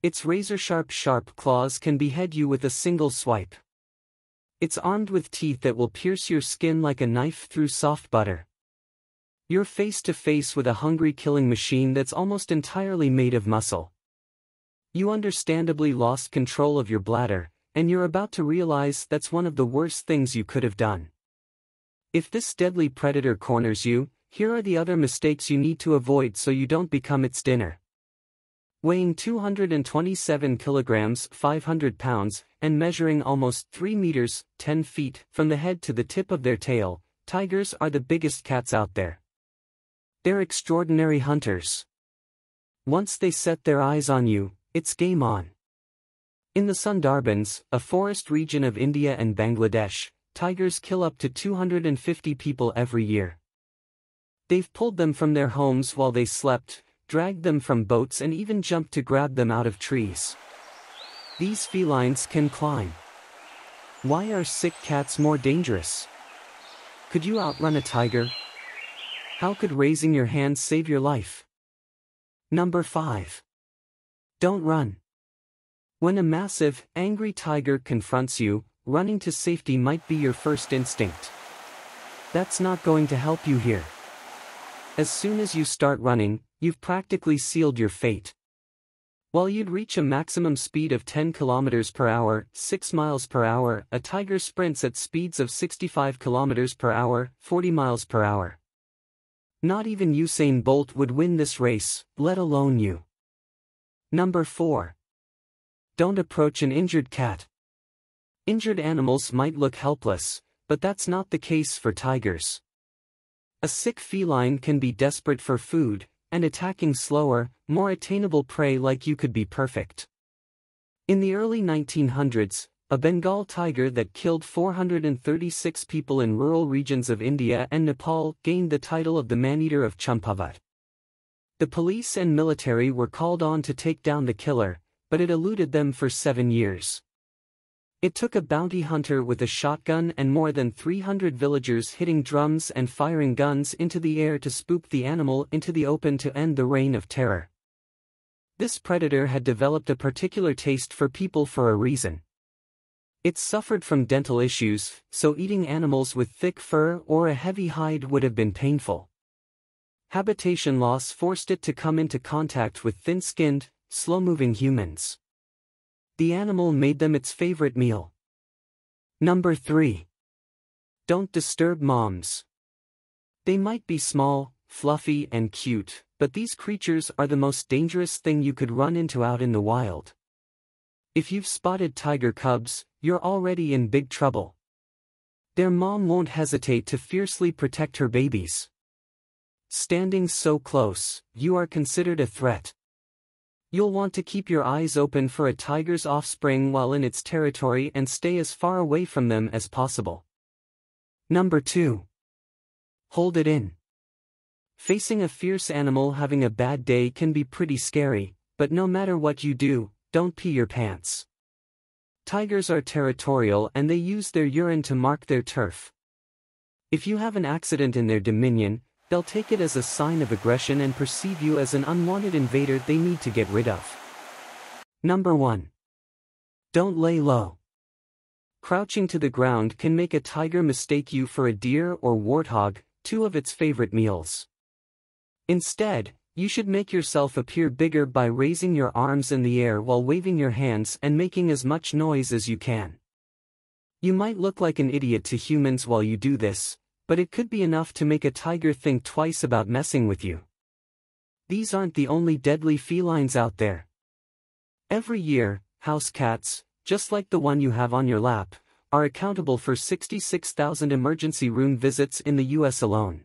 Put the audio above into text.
Its razor-sharp sharp claws can behead you with a single swipe. It's armed with teeth that will pierce your skin like a knife through soft butter. You're face to face with a hungry killing machine that's almost entirely made of muscle. You understandably lost control of your bladder, and you're about to realize that's one of the worst things you could have done. If this deadly predator corners you, here are the other mistakes you need to avoid so you don't become its dinner. Weighing 227 kilograms 500 pounds, and measuring almost 3 meters 10 feet from the head to the tip of their tail, tigers are the biggest cats out there. They're extraordinary hunters. Once they set their eyes on you, it's game on. In the Sundarbans, a forest region of India and Bangladesh, tigers kill up to 250 people every year. They've pulled them from their homes while they slept, dragged them from boats and even jumped to grab them out of trees. These felines can climb. Why are sick cats more dangerous? Could you outrun a tiger? How could raising your hand save your life? Number 5. Don't run. When a massive, angry tiger confronts you, running to safety might be your first instinct. That's not going to help you here. As soon as you start running, you've practically sealed your fate. While you'd reach a maximum speed of 10 km per hour, 6 miles per hour, a tiger sprints at speeds of 65 km per hour, 40 miles per hour. Not even Usain Bolt would win this race, let alone you. Number 4. Don't approach an injured cat. Injured animals might look helpless, but that's not the case for tigers. A sick feline can be desperate for food, and attacking slower, more attainable prey like you could be perfect. In the early 1900s, a Bengal tiger that killed 436 people in rural regions of India and Nepal gained the title of the man-eater of Champavat. The police and military were called on to take down the killer, but it eluded them for seven years. It took a bounty hunter with a shotgun and more than 300 villagers hitting drums and firing guns into the air to spook the animal into the open to end the reign of terror. This predator had developed a particular taste for people for a reason. It suffered from dental issues, so eating animals with thick fur or a heavy hide would have been painful. Habitation loss forced it to come into contact with thin-skinned, slow-moving humans. The animal made them its favorite meal. Number 3. Don't disturb moms. They might be small, fluffy and cute, but these creatures are the most dangerous thing you could run into out in the wild. If you've spotted tiger cubs, you're already in big trouble. Their mom won't hesitate to fiercely protect her babies. Standing so close, you are considered a threat. You'll want to keep your eyes open for a tiger's offspring while in its territory and stay as far away from them as possible. Number 2. Hold it in. Facing a fierce animal having a bad day can be pretty scary, but no matter what you do, don't pee your pants. Tigers are territorial and they use their urine to mark their turf. If you have an accident in their dominion, They'll take it as a sign of aggression and perceive you as an unwanted invader they need to get rid of. Number 1. Don't lay low. Crouching to the ground can make a tiger mistake you for a deer or warthog, two of its favorite meals. Instead, you should make yourself appear bigger by raising your arms in the air while waving your hands and making as much noise as you can. You might look like an idiot to humans while you do this, but it could be enough to make a tiger think twice about messing with you. These aren't the only deadly felines out there. Every year, house cats, just like the one you have on your lap, are accountable for 66,000 emergency room visits in the US alone.